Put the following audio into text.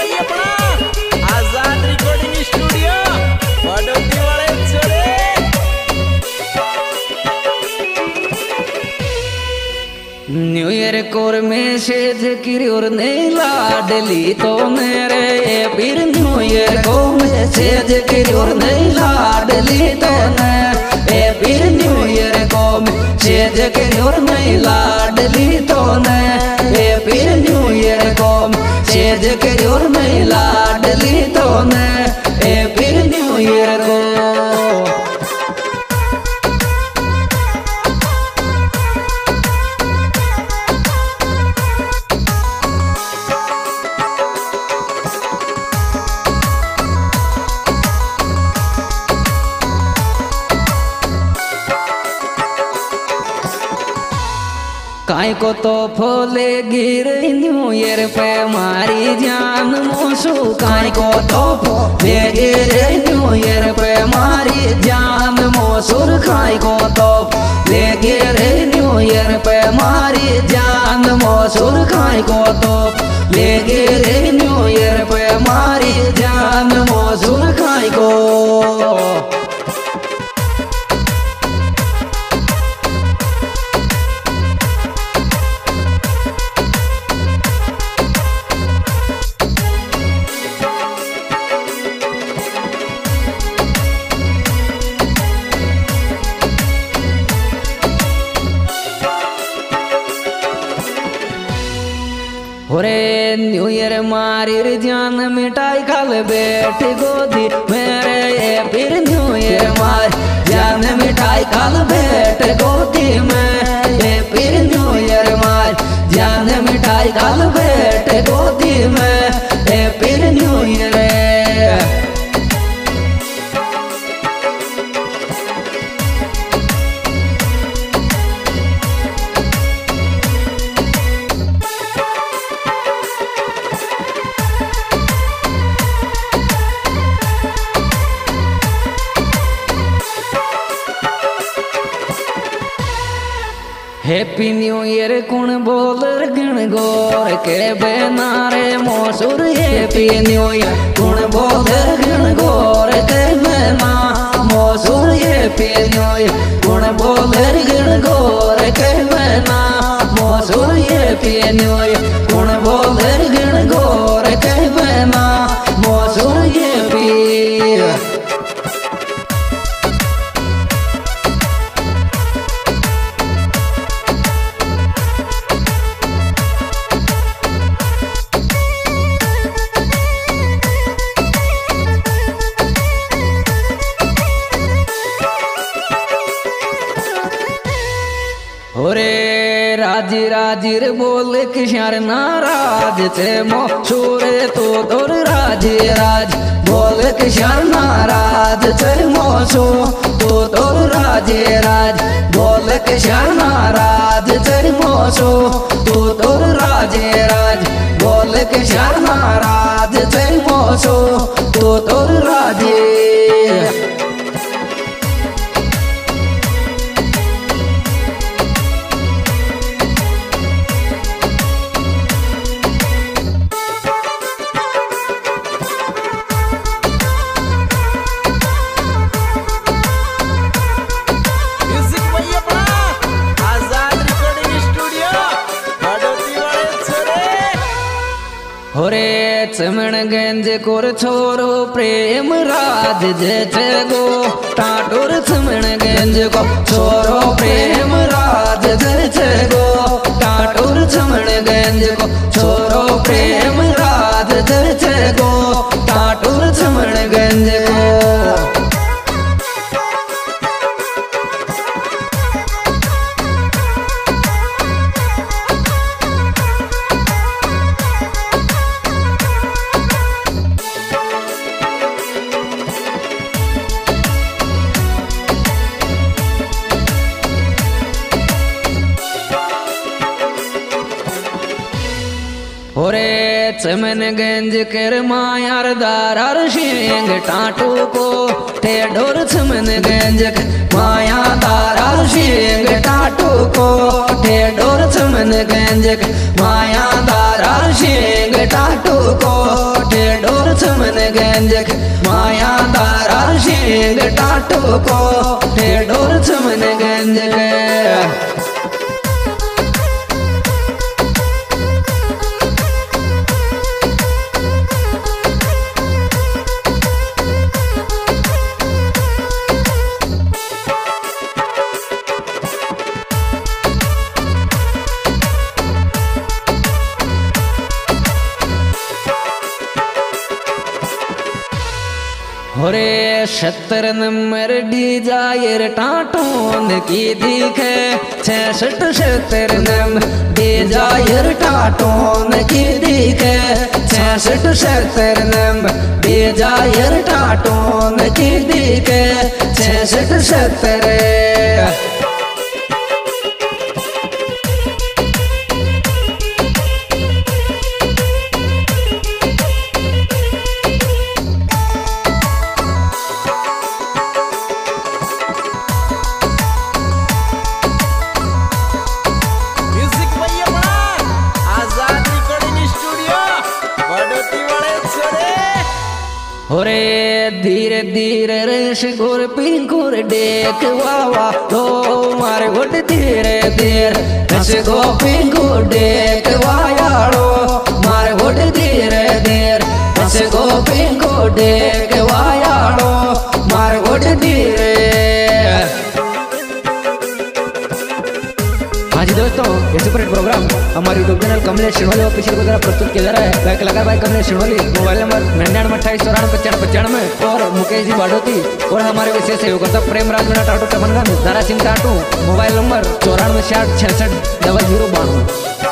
Company अपना आज़ाद new year core में शेज किरियोर ने लाडली तो मेरे. फिर न्यू ईयर को में शेज किरियोर ने लाडली तो मेरे. फिर न्यू ईयर को में शेज किरियोर ने लाडली तो मैसेज ज़ोर में लाडली तो ने ए फिर न्यू ईयर को काय को तो फोले गिर न्यू ईयर पे मारी जान मोसू काय को तो फोले गिर न्यू ईयर पे मारी जान मोसुर काय को तो ले गिर न्यू ईयर पे मारी जान मोसुर काय को तो ले गिर ओरे न्यू ईयर मारिर जान मिठाई खाल बैठ गोदी। मेरे ये फिर न्यू ईयर मार जान मिठाई खाल बैठ गोदी। मैं ये फिर न्यू ईयर मार जान मिठाई खाल बैठ गोदी। में हैप्पी न्यू ईयर कुण बोल गण गोर के बेनारे मोसुर हैप्पी न्यू ईयर कुण बोल गण गोर के बेना मोसुर हैप्पी न्यू ईयर कुण बोल गण गोर के बेना मोसुर हैप्पी न्यू ईयर कुण बोल राज़ी राजीर बोल किशार नाराज़ थे मो सूरे तो तोर राज़ी, राज बोल किशार नाराज़ थे मोसो तो तोर राज़ी, राज बोल किशार नाराज़ थे मोसो तो तोर राजे, राज बोल किशार नाराज़ थे मोसो तो तोर राजे। चमण गंज कोर छोरो प्रेम राज जे गो। चमण गंज को छोरो प्रेम चमन गंज कर मायार दारार शेंग टाटू को। ठेडोर चमन गंज कर माया दारार शेंग टाटू को। ठेडोर चमन गंज कर माया दारार शेंग टाटू को। ठेडोर चमन गंज कर माया दारार शेंग टाटू को। ठेडोर चमन गंज कर। होरे सत्तर नंबर डिज़ायर टाटोन की दिखे छठ सत्तर नंबर डिज़ायर टाटोन की दिखे छठ सत्तर नंबर डिज़ायर टाटोन की दिखे छठ सत्तर होरे धीरे धीरे रेश गोर पिंकुर डेक वावा तो मारे गोट धीरे धीरे। रेश गो पिंकुर डेक वायाड़ो मारे गोट धीरे धीरे। रेश गो पिंकुर डेक वायाड़ो मारे गोट जी दोस्तों ये सुपर हिट प्रोग्राम हमारे YouTube channel Kamlesh Shinoli official को द्वारा प्रस्तुत किया जा रहा है। बैक लगा भाई कमलेश शिणोली मोबाइल नंबर निन्यानवे अट्ठाईस चौरानवे पचानवे पचानवे। और मुकेश जी बाडोती और हमारे विशेष प्रेम राज मीना टाटू टमनगंज दारा सिंह टाटू मोबाइल नंबर चौरानवे साठ छियासठ डबल ज़ीरो बानवे।